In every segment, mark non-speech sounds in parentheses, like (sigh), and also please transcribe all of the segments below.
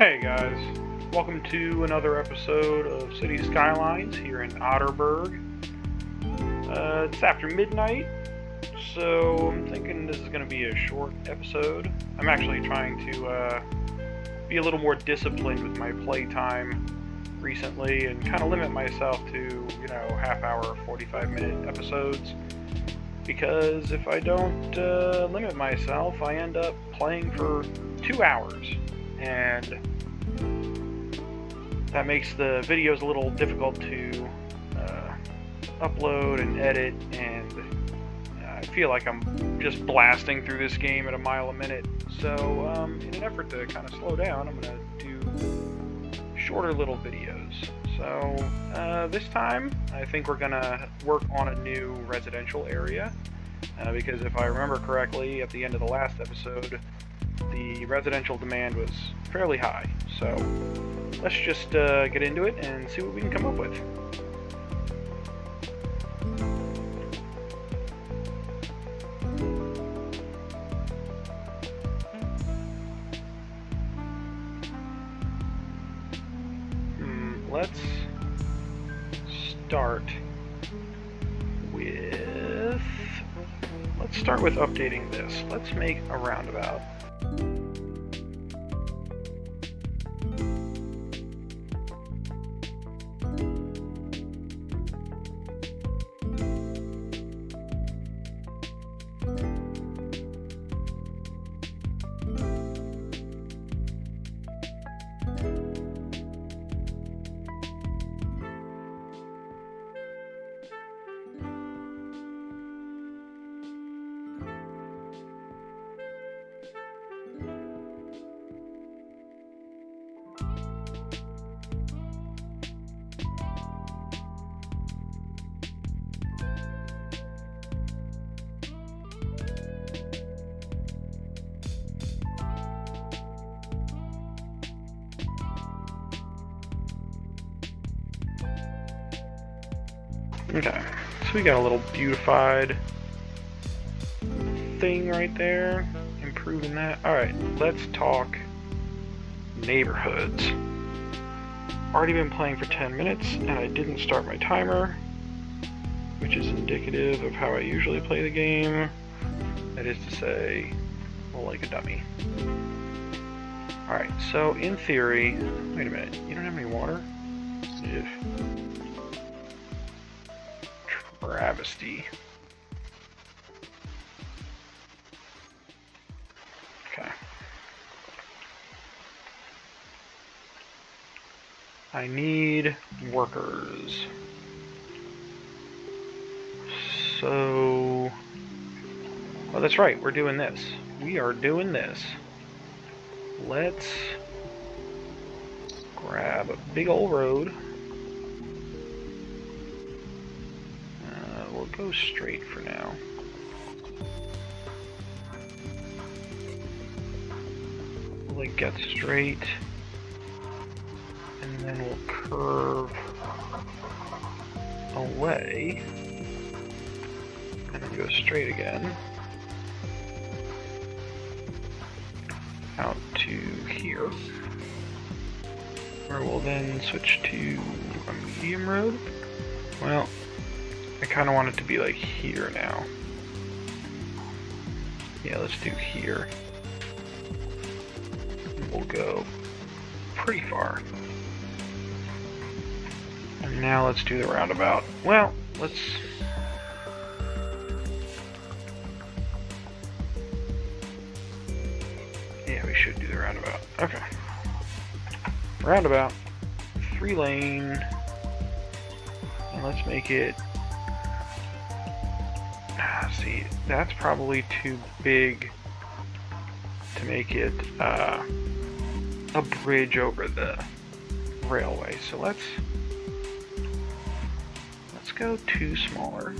Hey guys, welcome to another episode of City Skylines here in Otterburg. Uh, it's after midnight, so I'm thinking this is going to be a short episode. I'm actually trying to uh, be a little more disciplined with my playtime recently and kind of limit myself to, you know, half hour, 45 minute episodes. Because if I don't uh, limit myself, I end up playing for two hours. And that makes the videos a little difficult to uh, upload and edit, and I feel like I'm just blasting through this game at a mile a minute. So, um, in an effort to kind of slow down, I'm going to do shorter little videos. So, uh, this time, I think we're going to work on a new residential area, uh, because if I remember correctly, at the end of the last episode, the residential demand was fairly high. So, let's just uh, get into it and see what we can come up with. Hmm, let's start with... Let's start with updating this. Let's make a roundabout. Okay, so we got a little beautified thing right there, improving that. Alright, let's talk neighborhoods. Already been playing for 10 minutes, and I didn't start my timer, which is indicative of how I usually play the game. That is to say, like a dummy. Alright, so in theory, wait a minute, you don't have any water? Okay. I need workers. So... Oh, that's right, we're doing this. We are doing this. Let's grab a big old road. Go straight for now. We'll get straight, and then we'll curve away, and then go straight again. Out to here, where we'll then switch to a medium road. Well, I kind of want it to be like here now. Yeah, let's do here. We'll go pretty far. And now let's do the roundabout. Well, let's... Yeah, we should do the roundabout. Okay. Roundabout. Three lane. And let's make it that's probably too big to make it uh, a bridge over the railway. So let's let's go two smaller.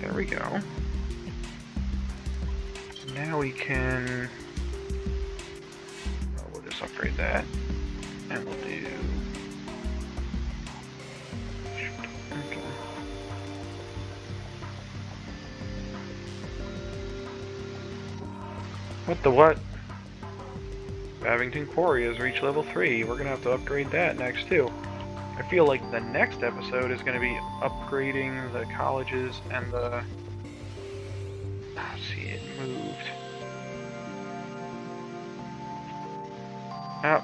There we go. Now we can. Oh, we'll just upgrade that, What the what? Abington Quarry has reached level 3. We're going to have to upgrade that next, too. I feel like the next episode is going to be upgrading the colleges and the... Oh, see, it moved. Oh,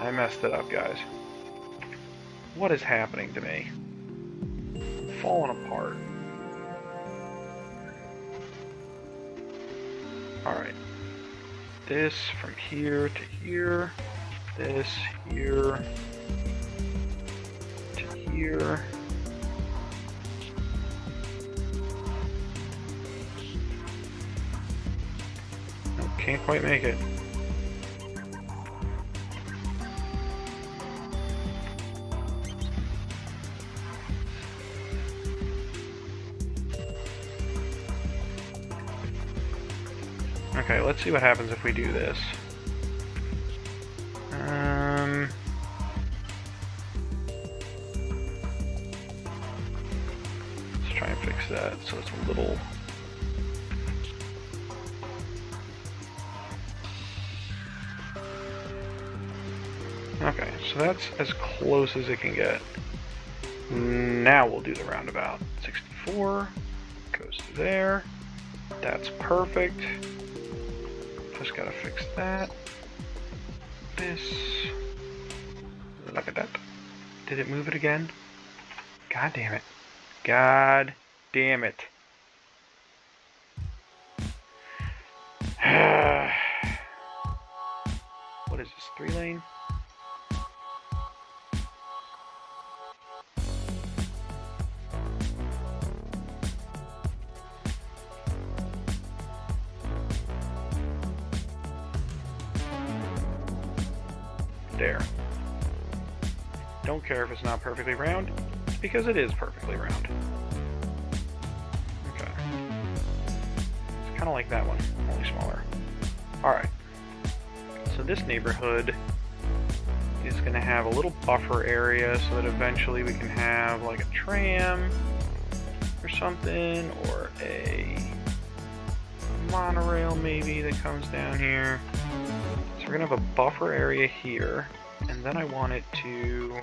I messed it up, guys. What is happening to me? Falling apart. Alright. This from here to here. This here to here. can't quite make it. Okay, let's see what happens if we do this. Um... Let's try and fix that so it's a little... Okay, so that's as close as it can get. Now we'll do the roundabout. 64 goes to there. That's perfect. Gotta fix that. This. Look at that. Did it move it again? God damn it. God damn it. Perfectly round, because it is perfectly round. Okay. It's kind of like that one, only smaller. Alright. So this neighborhood is going to have a little buffer area so that eventually we can have like a tram or something, or a monorail maybe that comes down here So we're going to have a buffer area here, and then I want it to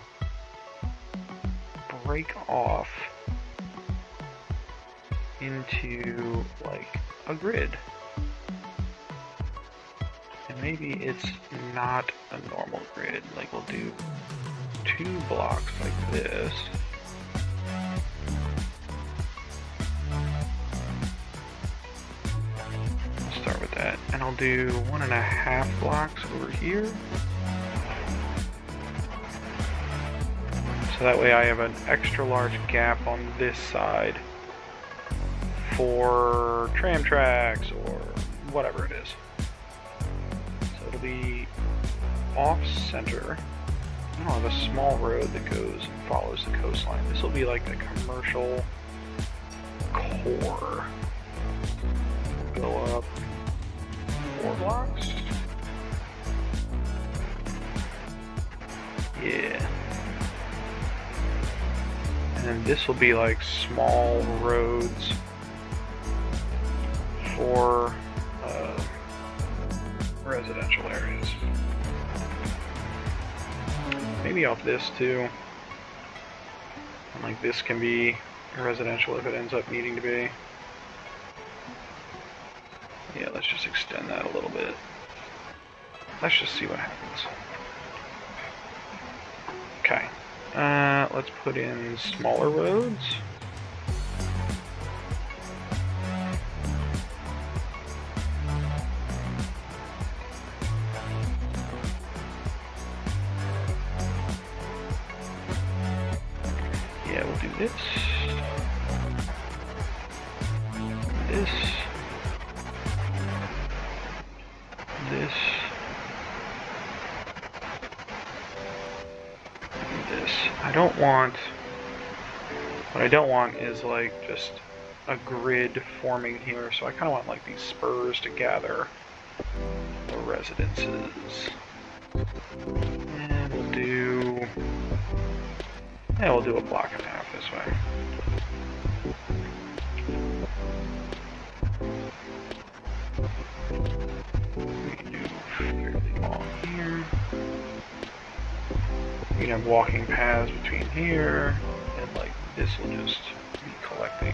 break off into, like, a grid. And maybe it's not a normal grid, like we'll do two blocks like this. Start with that. And I'll do one and a half blocks over here. So that way I have an extra large gap on this side for tram tracks or whatever it is. So it'll be off center. I'll have a small road that goes and follows the coastline. This will be like the commercial core. Go up four blocks? Yeah. And then this will be like small roads for uh, residential areas. Maybe off this too. And like this can be residential if it ends up needing to be. Yeah, let's just extend that a little bit. Let's just see what happens. Okay. Uh, let's put in smaller roads. I don't want is like just a grid forming here, so I kind of want like these spurs to gather the residences. And we'll do, yeah, we'll do a block and a half this way. we can have walking paths between here this will just be collecting.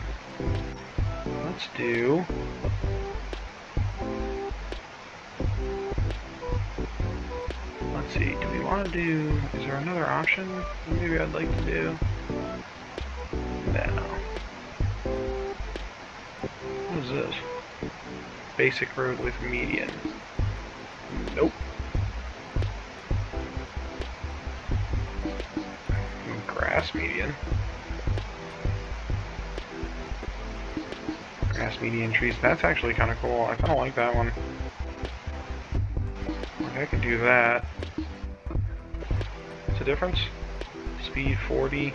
Let's do Let's see, do we want to do, is there another option maybe I'd like to do? No. What is this? Basic road with median. Nope. Grass median. Median trees. That's actually kind of cool. I kind of like that one. I could do that. What's the difference? Speed 40.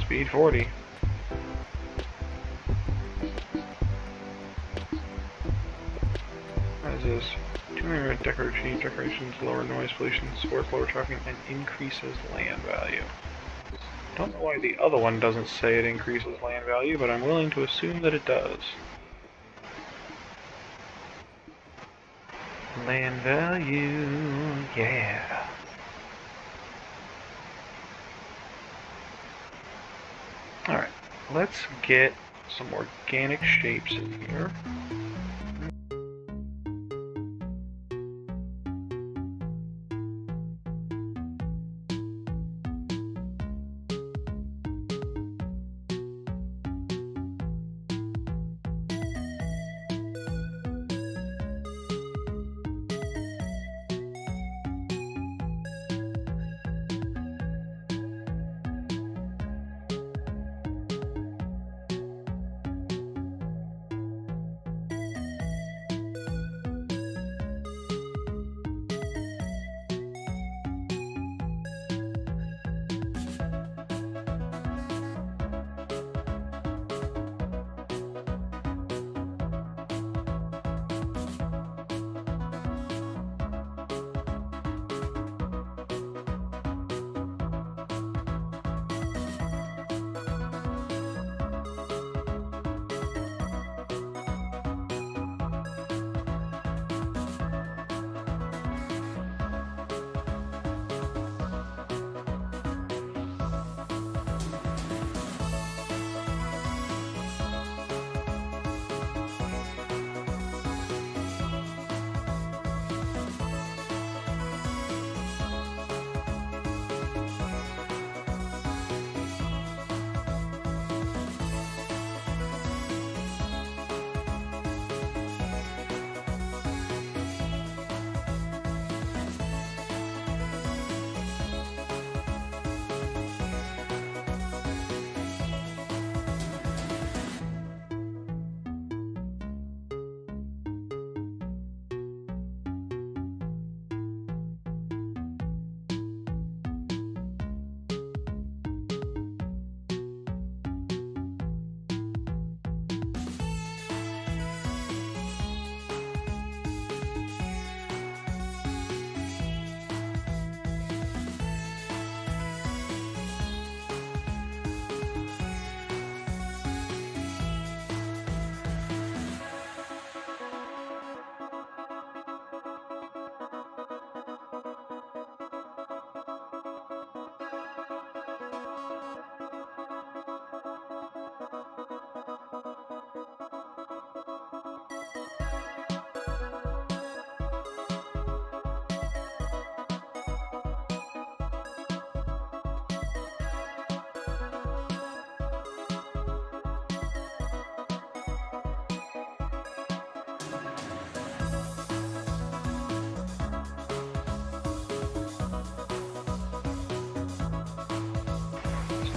Speed 40. What is this? 200 decoration, decorations, lower noise pollution, supports lower traffic, and increases land value. Don't know why the other one doesn't say it increases land value, but I'm willing to assume that it does. Land value, yeah. Alright, let's get some organic shapes in here.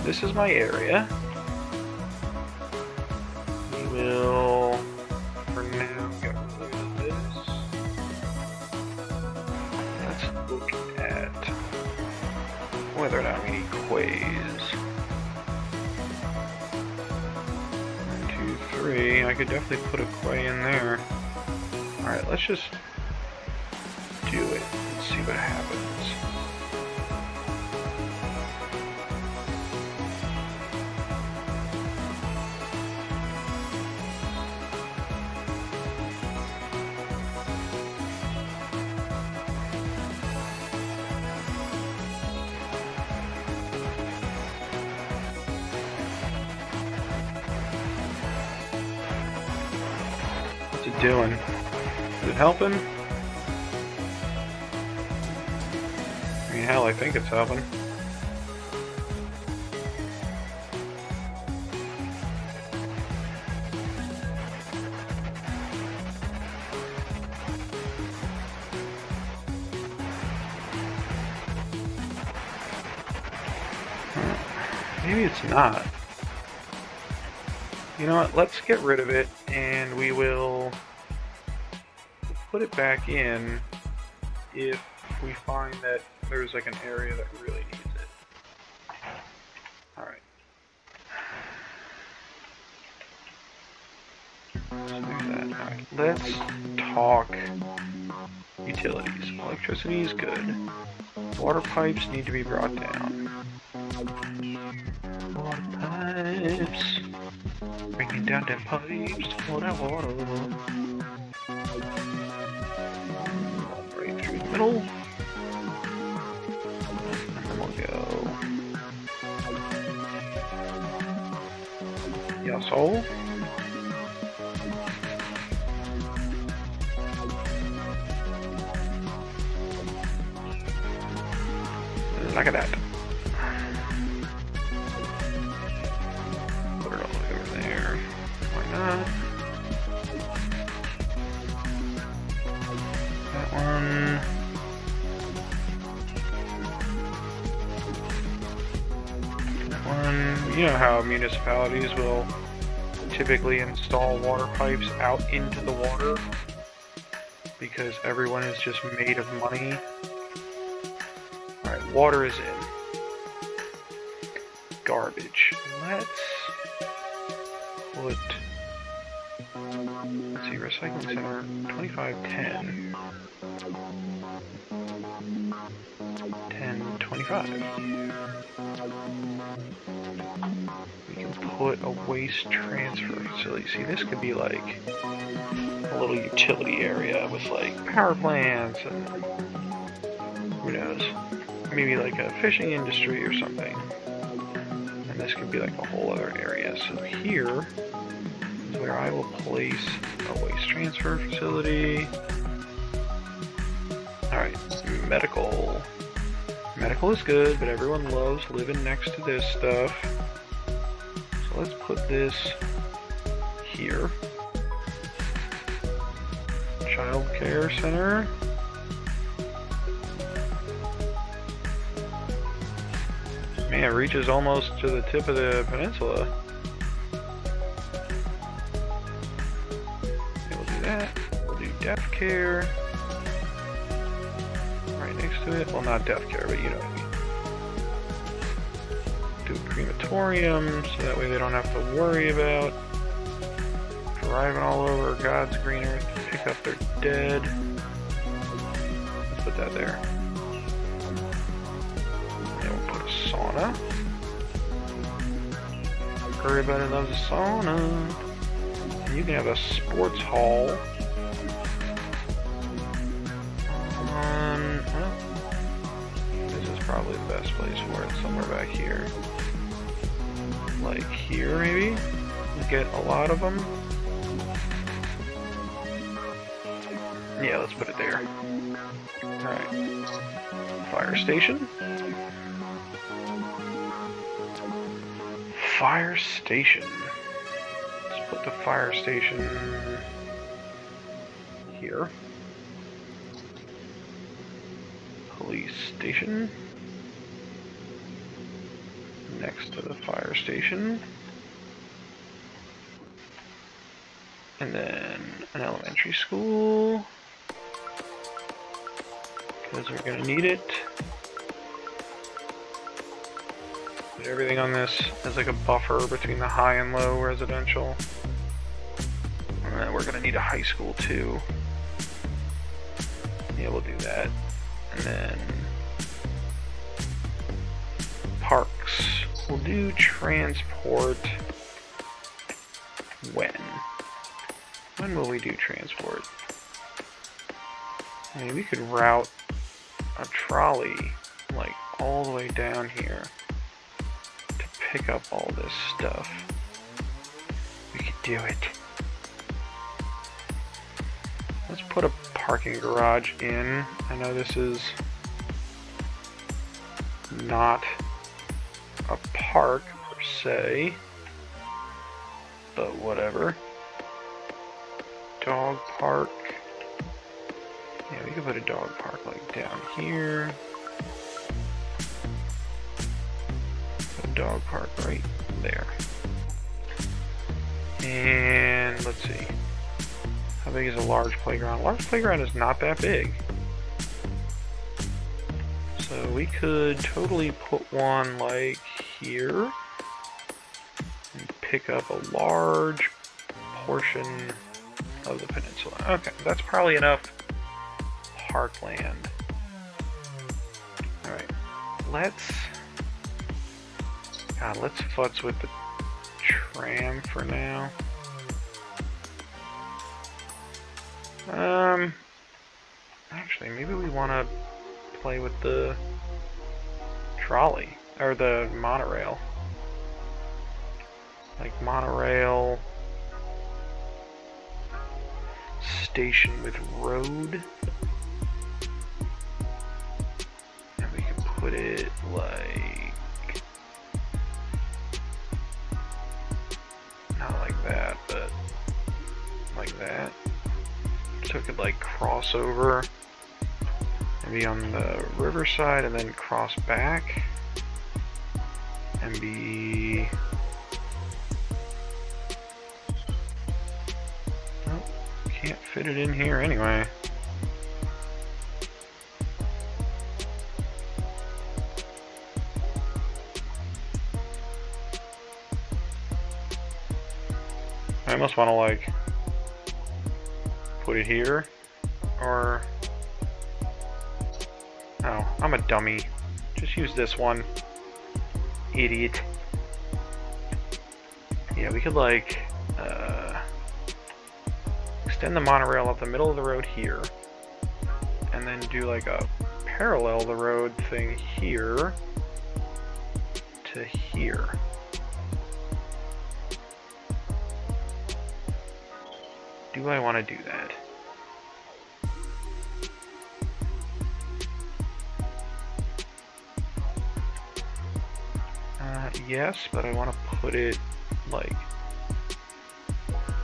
This is my area. We will, for now, get rid of this. Let's look at whether or not we need quays. One, two, three. I could definitely put a quay in there. Alright, let's just do it and see what happens. Doing? Is it helping? I mean, hell, I think it's helping. Maybe it's not. You know what, let's get rid of it and we will put it back in if we find that there's like an area that really needs it. Alright. Let's do that. Alright, let's talk utilities. Electricity is good. Water pipes need to be brought down. Water pipes. Bringing down them pipes. Water, water. We'll go. Yes, all. Look at that. Municipalities will typically install water pipes out into the water because everyone is just made of money Alright, water is in. Garbage. Let's put let's see, recycling center twenty five ten. 10, 25. A waste transfer facility. See, this could be like a little utility area with like power plants and who knows maybe like a fishing industry or something. And this could be like a whole other area. So here is where I will place a waste transfer facility. Alright, medical. Medical is good, but everyone loves living next to this stuff. Let's put this here. Child care center. Man, it reaches almost to the tip of the peninsula. We'll do that. We'll do deaf care. Right next to it. Well, not deaf care, but you know. Do a crematorium, so that way they don't have to worry about driving all over God's green earth to pick up their dead. Let's put that there. And we'll put a sauna. Everybody loves a sauna. And you can have a sports hall. Um, this is probably the best place for it, somewhere back here. Like here, maybe? Get a lot of them. Yeah, let's put it there. Alright. Fire station. fire station. Let's put the fire station here. Police station. Next to the fire station. And then an elementary school. Because we're going to need it. Put everything on this as like a buffer between the high and low residential. And then we're gonna need a high school too. Yeah, we'll do that. And then parks. We'll do transport when? When will we do transport? I mean, we could route a trolley like all the way down here to pick up all this stuff. We could do it. let's put a parking garage in. I know this is not park per se, but whatever. Dog park. Yeah, we could put a dog park like down here. A dog park right there. And let's see. How big is a large playground? A large playground is not that big. So we could totally put one like here and pick up a large portion of the peninsula. Okay, that's probably enough parkland. Alright, let's... God, let's futz with the tram for now. Um, actually, maybe we want to play with the trolley, or the monorail. Like monorail station with road. And we can put it like not like that, but like that. So it could like cross over and be on the riverside and then cross back and be oh, can't fit it in here anyway I must want to like put it here or Oh, I'm a dummy. Just use this one. Idiot. Yeah, we could like uh, extend the monorail up the middle of the road here. And then do like a parallel the road thing here to here. Do I want to do that? Yes, but I want to put it like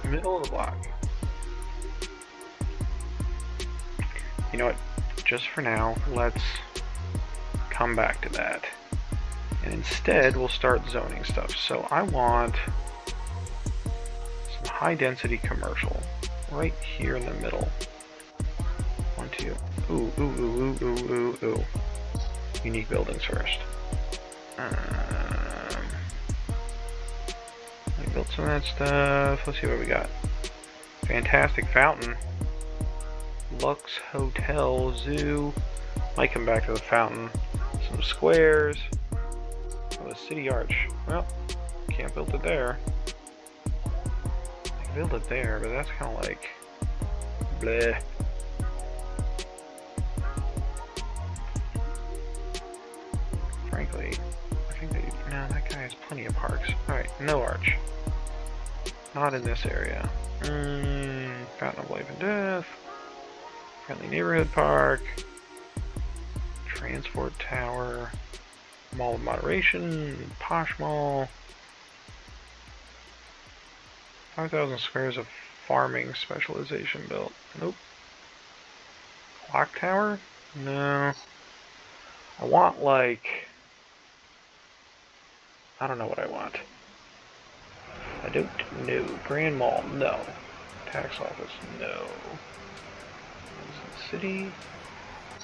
middle of the block. You know what? Just for now, let's come back to that. And instead, we'll start zoning stuff. So I want some high density commercial right here in the middle. One, two. Ooh, ooh, ooh, ooh, ooh, ooh, ooh. Unique buildings first. Uh, some of that stuff. Let's see what we got. Fantastic fountain. Lux Hotel Zoo. Might come back to the fountain. Some squares. Oh, the city arch. Well, can't build it there. I can build it there, but that's kind of like bleh. Frankly. No, that guy has plenty of parks. Alright, no arch. Not in this area. Mm, Fountain of Life and Death. Friendly Neighborhood Park. Transport Tower. Mall of Moderation. Posh Mall. 5,000 squares of farming specialization built. Nope. Clock Tower? No. I want like... I don't know what I want. I don't know. Grand Mall, no. Tax Office, no. City,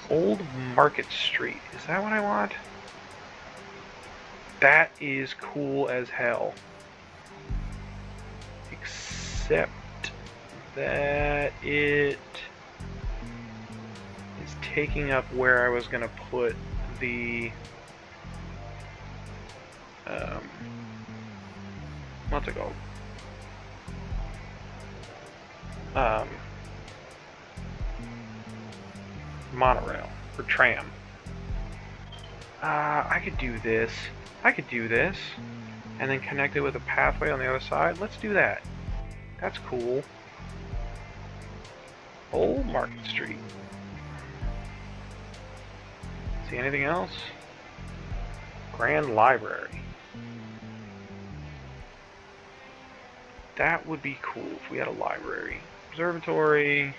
Old Market Street. Is that what I want? That is cool as hell. Except that it is taking up where I was going to put the um, what's it called? Um, monorail or tram. Uh, I could do this. I could do this. And then connect it with a pathway on the other side. Let's do that. That's cool. Old Market Street. See anything else? Grand Library. That would be cool if we had a library. Observatory,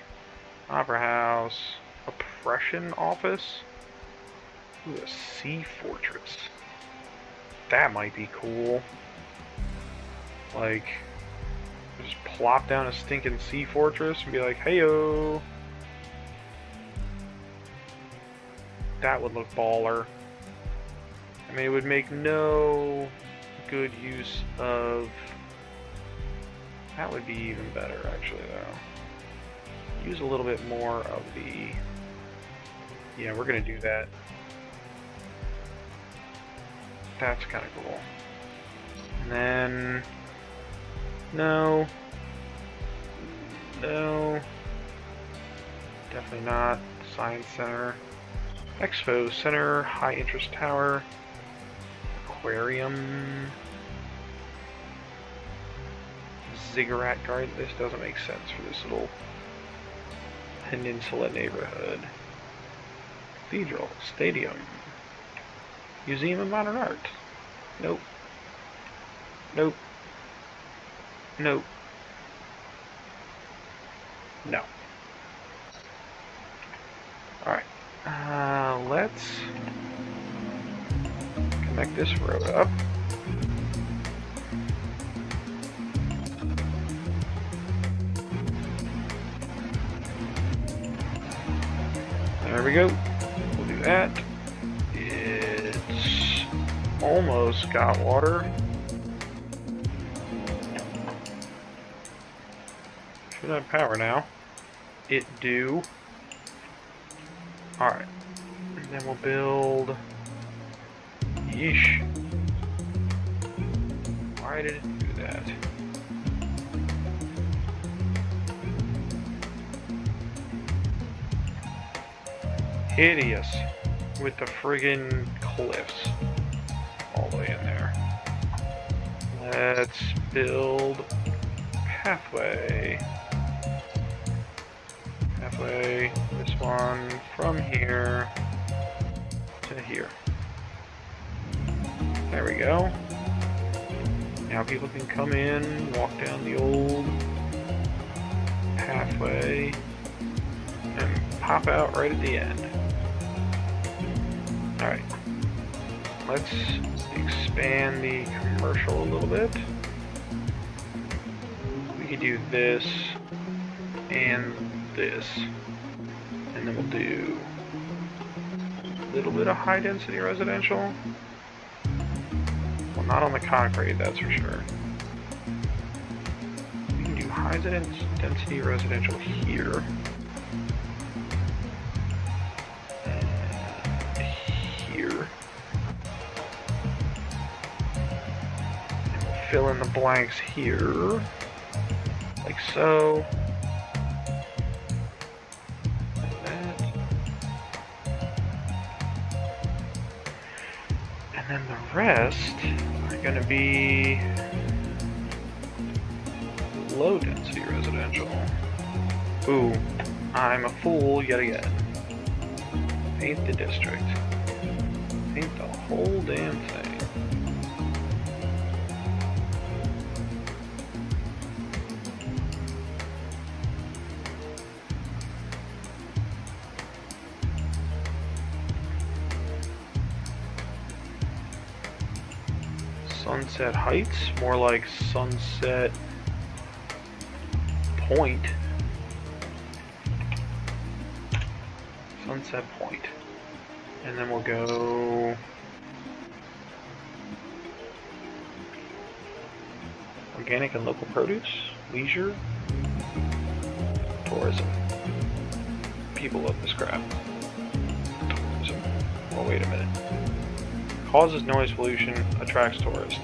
Opera House, Oppression Office. Ooh, a Sea Fortress. That might be cool. Like, just plop down a stinking Sea Fortress and be like, heyo. That would look baller. I mean, it would make no good use of... That would be even better, actually, though. Use a little bit more of the... Yeah, we're going to do that. That's kind of cool. And then... No. No. Definitely not. Science Center. Expo Center, High Interest Tower, Aquarium, Ziggurat Garden. This doesn't make sense for this little peninsula neighborhood. Cathedral, Stadium, Museum of Modern Art. Nope. Nope. Nope. No. Alright. Uh, let's connect this road up. There we go. We'll do that. It's almost got water. Should have power now. It do. Alright. And then we'll build... Yeesh. Why did it do that? Hideous. With the friggin' cliffs. All the way in there. Let's build pathway pathway, this one from here to here. There we go. Now people can come in, walk down the old pathway, and pop out right at the end. Let's expand the commercial a little bit. We could do this and this. And then we'll do a little bit of high density residential. Well, not on the concrete, that's for sure. We can do high density residential here. Fill in the blanks here. Like so. And then the rest are going to be low density residential. Ooh, I'm a fool yet again. Paint the district. Paint the whole damn thing. Sunset Heights, more like Sunset Point. Sunset Point. And then we'll go organic and local produce, leisure, tourism. People love this crap. Tourism. Well, wait a minute. Causes noise pollution, attracts tourists.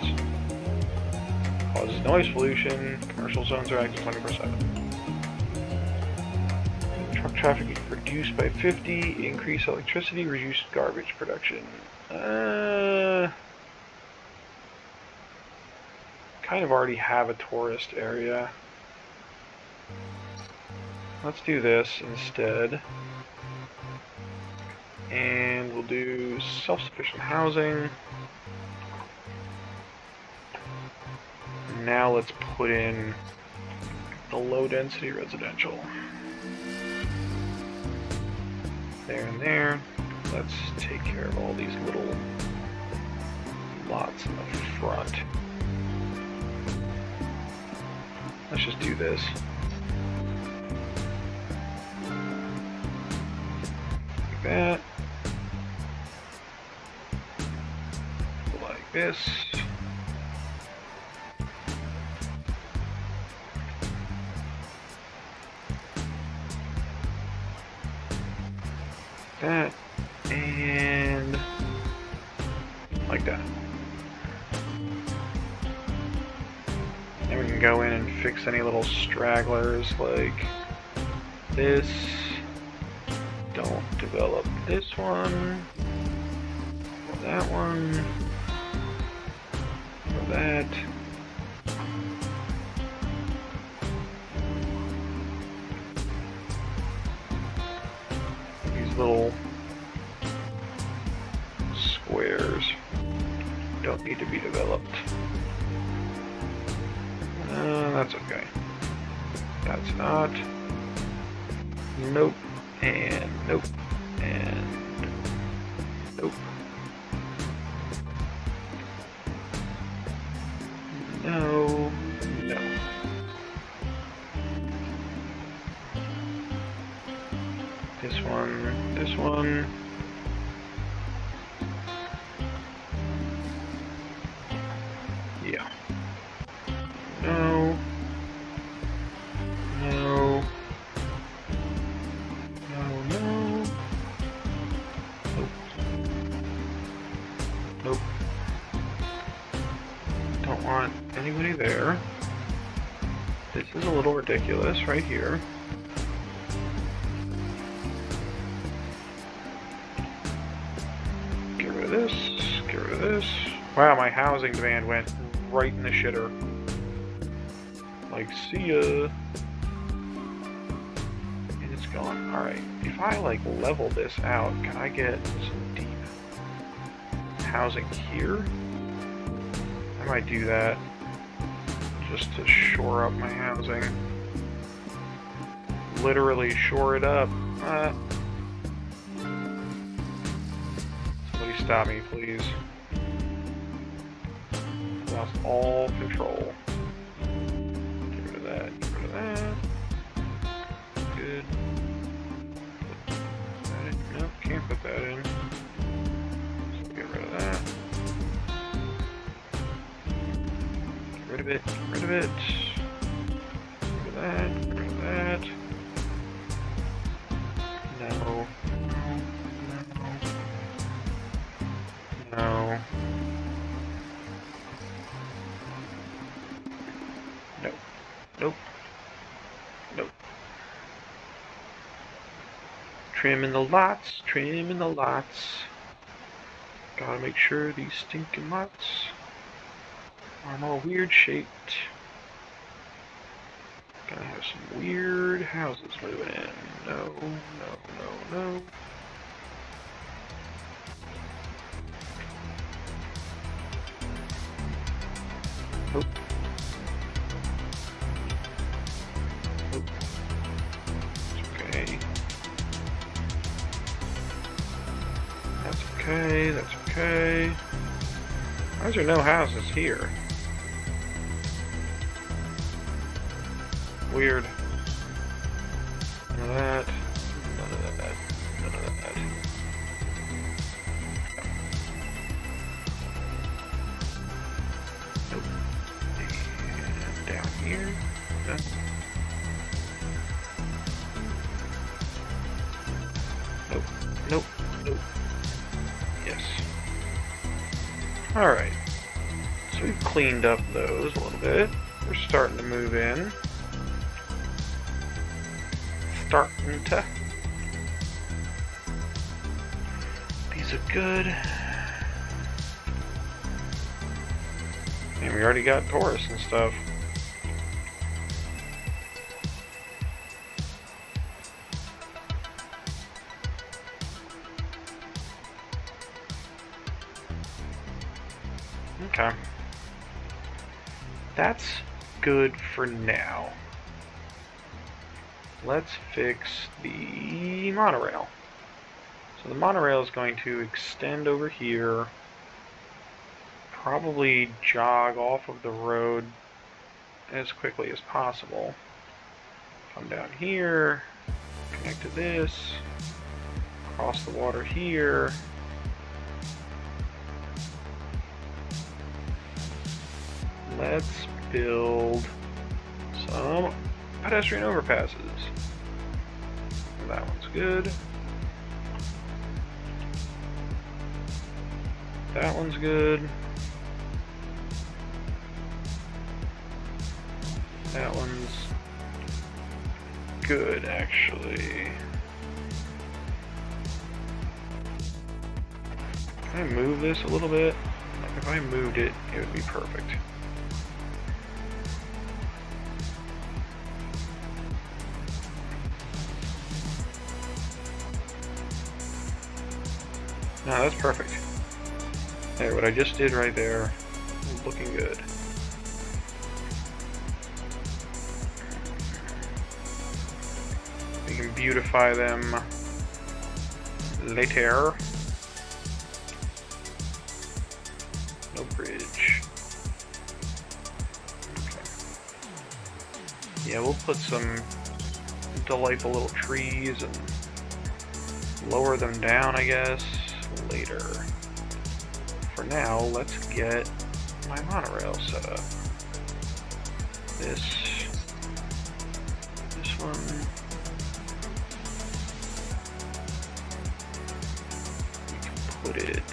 Causes noise pollution, commercial zones are active 24-7. Truck traffic is reduced by 50, increase electricity, reduce garbage production. Uh, kind of already have a tourist area. let's do this instead. And do self-sufficient housing. Now let's put in the low-density residential. There and there. Let's take care of all these little lots in the front. Let's just do this. Like that. This. That. And like that. Then we can go in and fix any little stragglers like this. Don't develop this one. That one. That. Like, see ya. And it's gone. Alright, if I, like, level this out, can I get some deep housing here? I might do that just to shore up my housing. Literally shore it up. Uh, somebody stop me, please. Lost all control. That in. Get rid of that. Get rid of it. Get rid of it. Get rid of that. Get rid of that. Trimming the lots, trimming the lots. Gotta make sure these stinking lots are more weird shaped. Gotta have some weird houses moving in. No, no, no, no. Nope. Okay, that's okay. Why is there no houses here? Weird. That. Alright. So we've cleaned up those a little bit. We're starting to move in. Starting to. These are good. And we already got tourists and stuff. Good for now. Let's fix the monorail. So the monorail is going to extend over here, probably jog off of the road as quickly as possible. Come down here, connect to this, cross the water here. Let's build some pedestrian overpasses. That one's good. That one's good. That one's good, actually. Can I move this a little bit? If I moved it, it would be perfect. No, that's perfect. There, what I just did right there, looking good. We can beautify them later. No bridge. Okay. Yeah, we'll put some delightful little trees and lower them down, I guess later. For now, let's get my monorail set up. This, this one. Put it.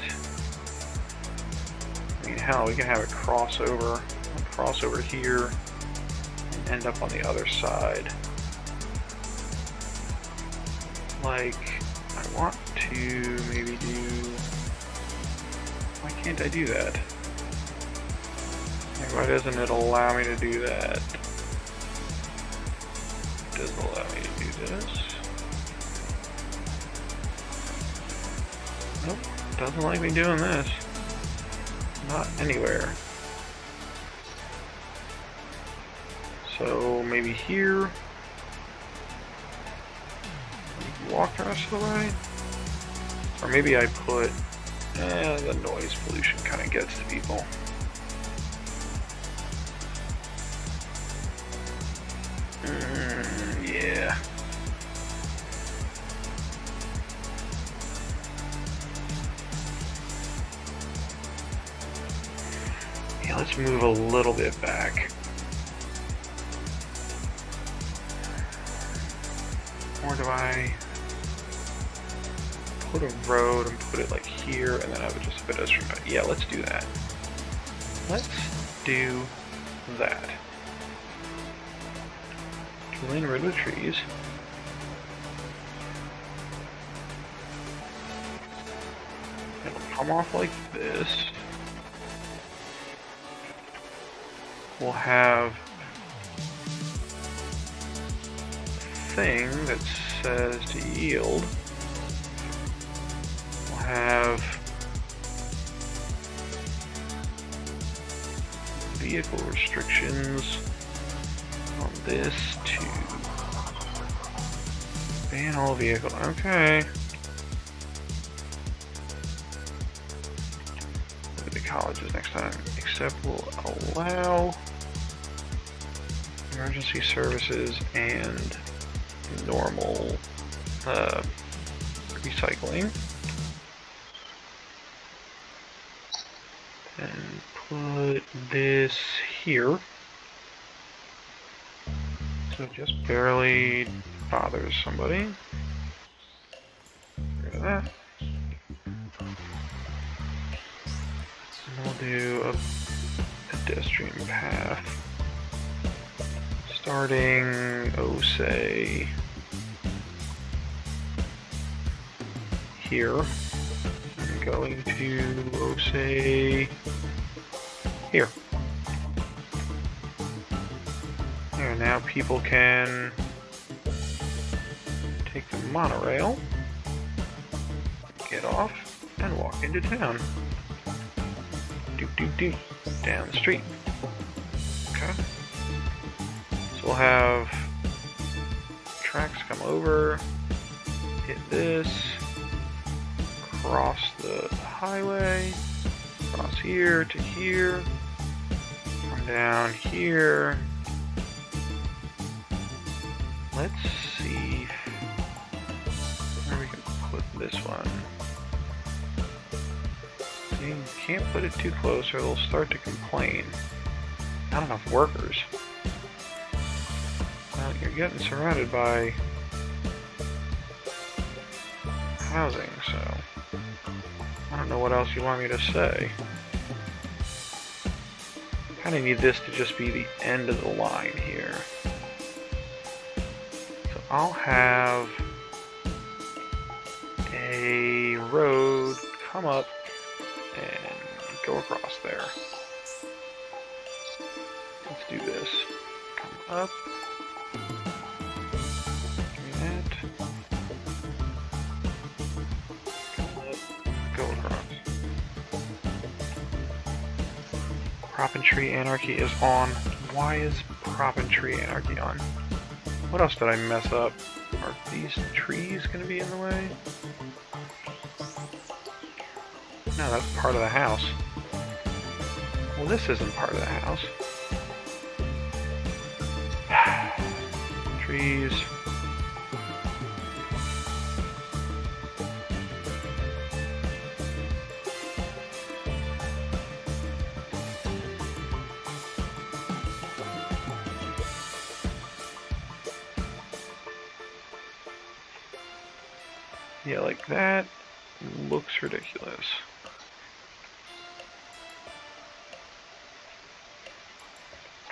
I mean, hell, we can have it cross over, cross over here, and end up on the other side. Like, I want maybe do... Why can't I do that? Why doesn't it allow me to do that? It doesn't allow me to do this. Nope, doesn't like me doing this. Not anywhere. So maybe here. Walk of the way. Or maybe I put, eh, the noise pollution kind of gets to people. Mm, yeah. Yeah, let's move a little bit back. Or do I put a road and put it like here and then I would just a pedestrian path? Yeah, let's do that. Let's do that. Two-lane road with trees. It'll come off like this. We'll have thing that says to yield. Vehicle restrictions on this to ban all vehicle. Okay. The colleges next time. Except will allow emergency services and normal uh, recycling. And put this here. So it just barely bothers somebody. Get that. And we'll do a pedestrian path. Starting, oh say, here. Going to, oh say, Now people can take the monorail, get off, and walk into town. doop doop doop down the street. Okay. So we'll have tracks come over, hit this, cross the highway, cross here to here, come down here. Let's see where we can put this one. You can't put it too close or they'll start to complain. Not enough workers. Well, you're getting surrounded by housing, so I don't know what else you want me to say. I Kind of need this to just be the end of the line here. I'll have a road come up and go across there. Let's do this. Come up. Me that. Come up. Go across. Prop and Tree Anarchy is on. Why is Prop and Tree Anarchy on? What else did I mess up? Are these trees going to be in the way? No, that's part of the house. Well, this isn't part of the house. (sighs) Trees.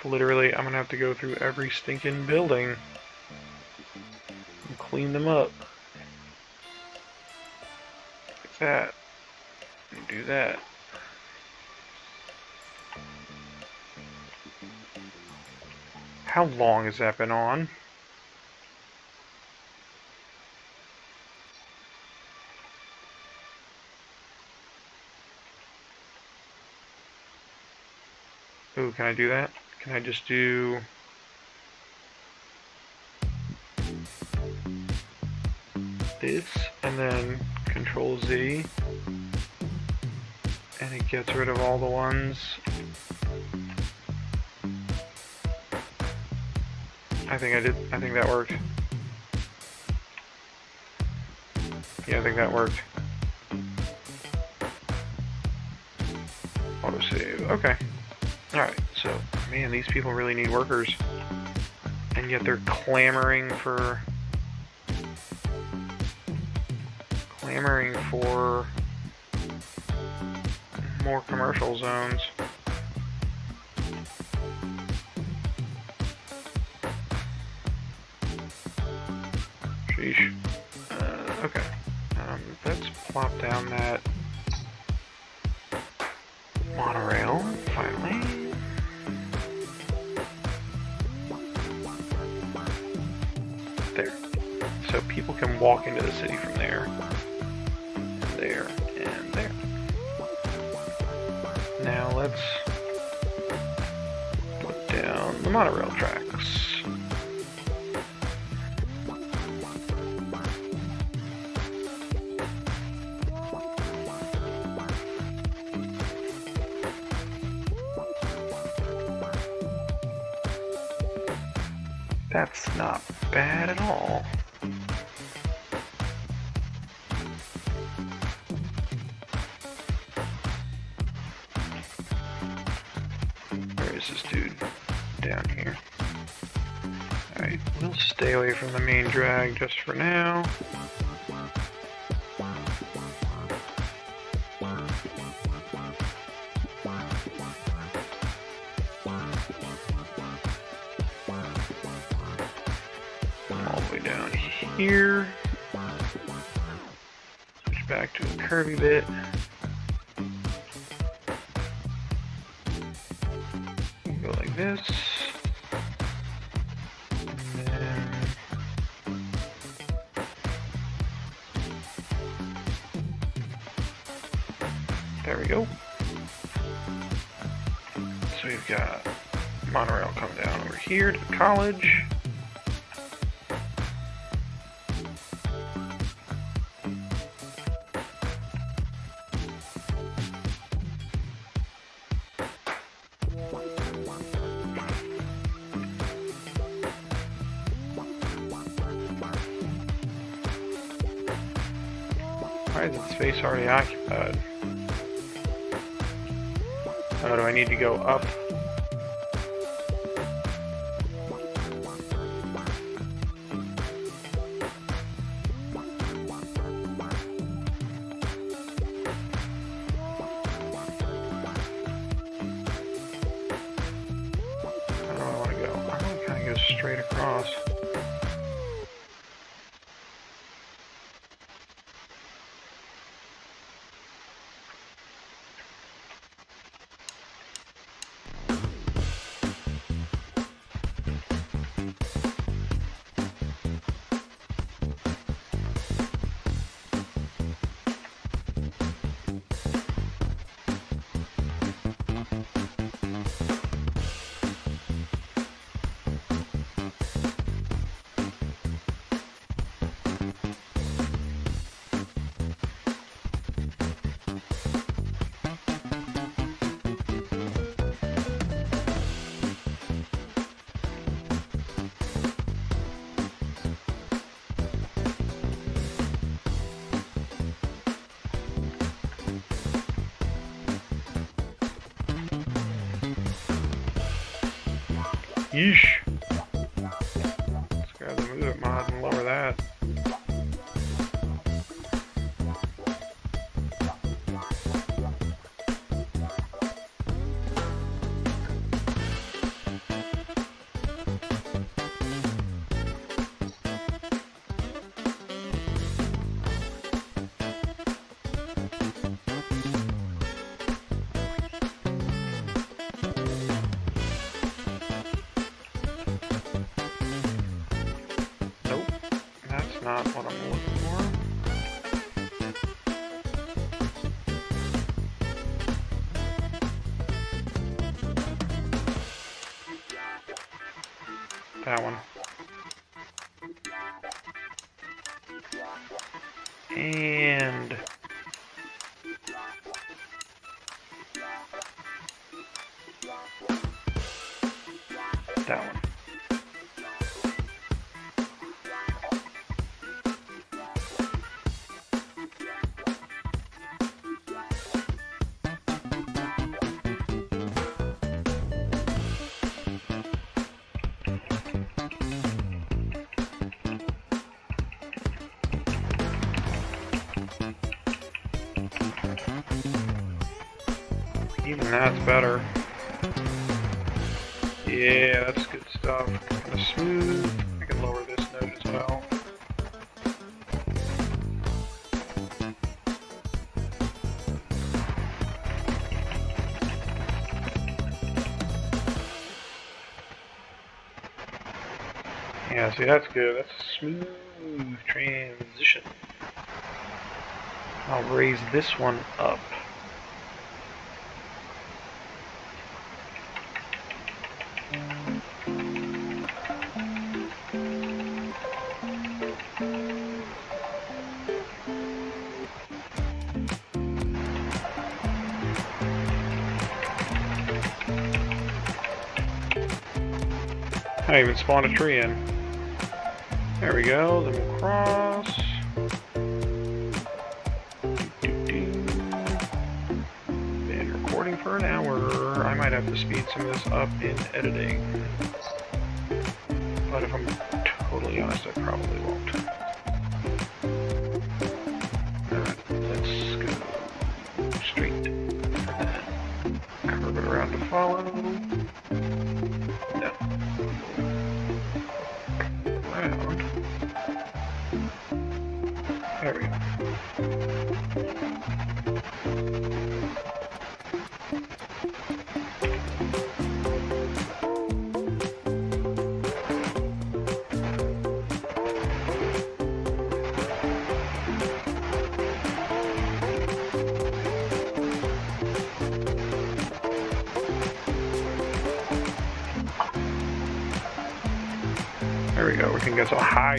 Literally, I'm gonna have to go through every stinking building and clean them up. Like that. And do that. How long has that been on? Ooh, can I do that? Can I just do... this, and then Control Z, and it gets rid of all the ones. I think I did, I think that worked. Yeah, I think that worked. Auto save, okay. Alright, so, man, these people really need workers. And yet they're clamoring for... Clamoring for... More commercial zones. Sheesh. Uh, okay. Um, let's plop down that walk into the city from there. And there, and there. Now let's put down the monorail tracks. For now. all the way down here. Switch back to a curvy bit. We've got monorail coming down over here to the college. Why is the space already occupied? Need to go up? It mod and lower that. That's better. Yeah, that's good stuff. Kind of smooth. I can lower this note as well. Yeah, see, that's good. That's a smooth transition. I'll raise this one up. I even spawned a tree in. There we go, then we'll cross. Been recording for an hour. I might have to speed some of this up in editing. But if I'm totally honest, I probably won't. Alright, let's go straight. Curve it around to follow.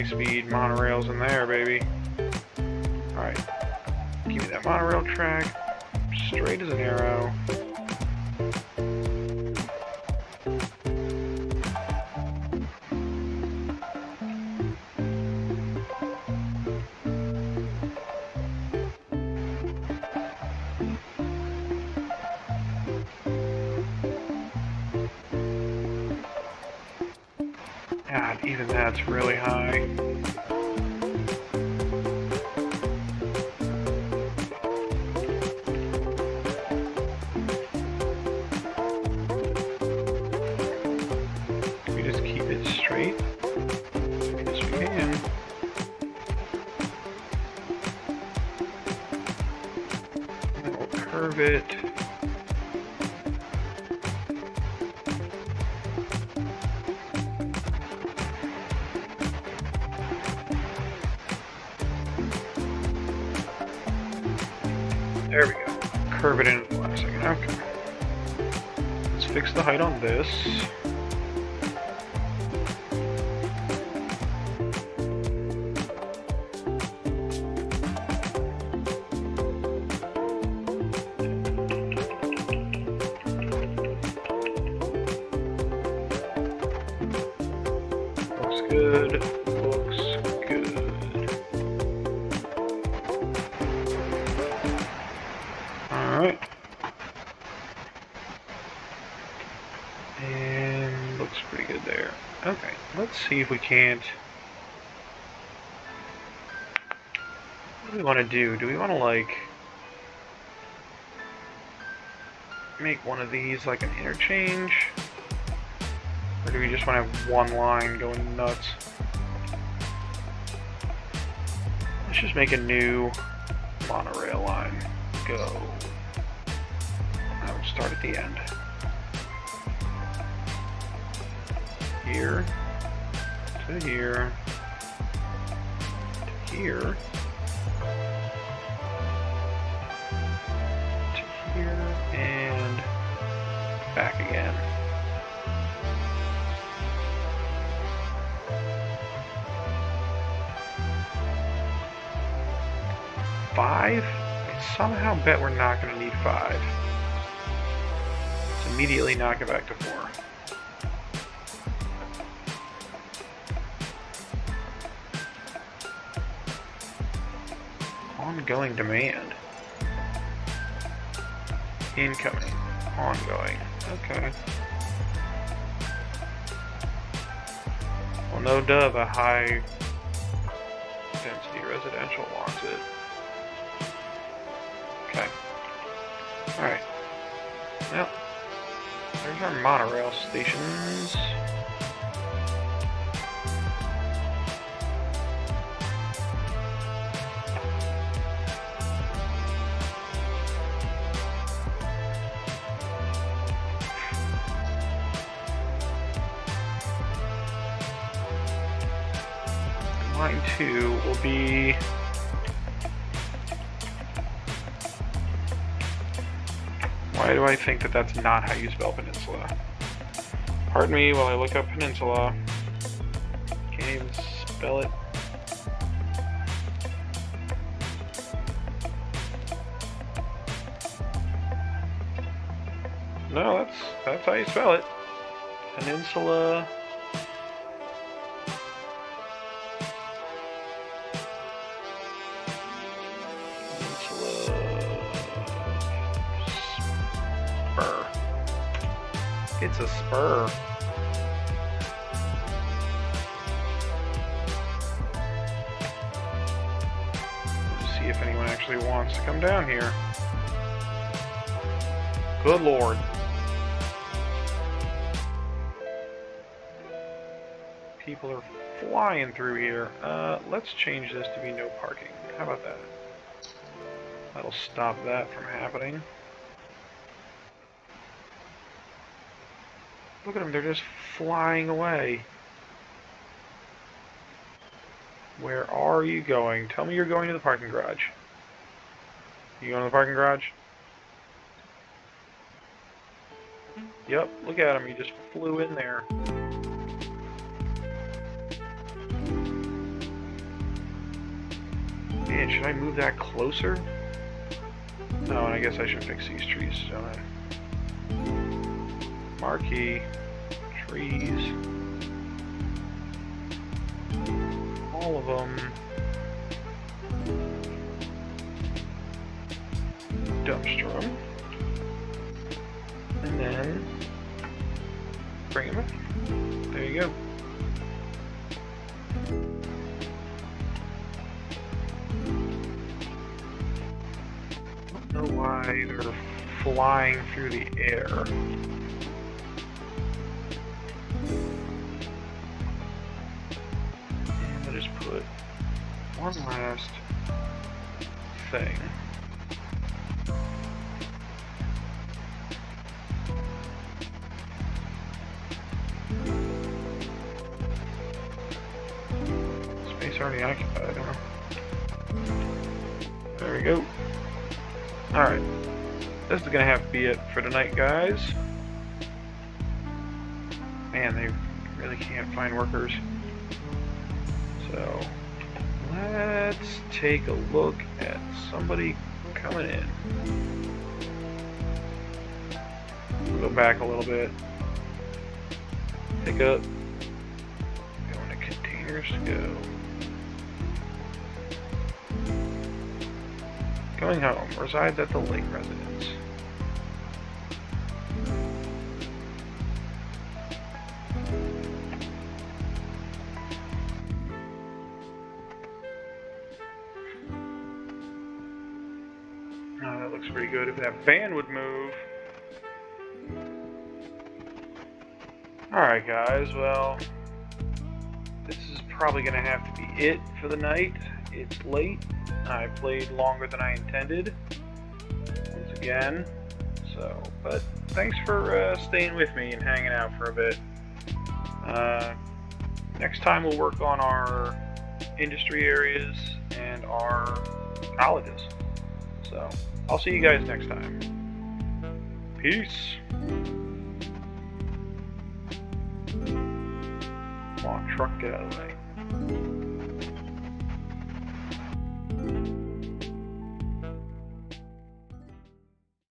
Some high-speed monorails in there, God, even that's really high. If we can't... What do we want to do? Do we want to, like... Make one of these like an interchange? Or do we just want to have one line going nuts? Let's just make a new monorail line. Go. I would start at the end. Here. To here. To here. To here. And back again. Five? I somehow bet we're not going to need five. Let's immediately knock it back to four. Ongoing demand. Incoming. Ongoing. Okay. Well, no duh, the high density residential wants it. Okay. Alright. Well, there's our monorail stations. 2 will be Why do I think that that's not how you spell peninsula? Pardon me while I look up peninsula. Can't even spell it. No, that's that's how you spell it. Peninsula. It's a spur. See if anyone actually wants to come down here. Good lord. People are flying through here. Uh, let's change this to be no parking. How about that? That'll stop that from happening. Look at them, they're just flying away. Where are you going? Tell me you're going to the parking garage. You going to the parking garage? Yep, look at him, he just flew in there. Man, should I move that closer? No, and I guess I should fix these trees, don't I? Marquee. Trees. All of them. Dumpster them. And then bring them in. There you go. I don't know why they're flying through the air. One last thing. Space already occupied? There we go. Alright. This is gonna have to be it for tonight, guys. Man, they really can't find workers. So, let's take a look at somebody coming in. We'll go back a little bit. Pick up. Go into containers, go. Going home. Resides at the lake residence. Van would move. Alright guys, well, this is probably going to have to be it for the night. It's late. I played longer than I intended. Once again. So, but thanks for uh, staying with me and hanging out for a bit. Uh, next time we'll work on our industry areas and our colleges. So, I'll see you guys next time. Peace. Come on, truck, get out of the way.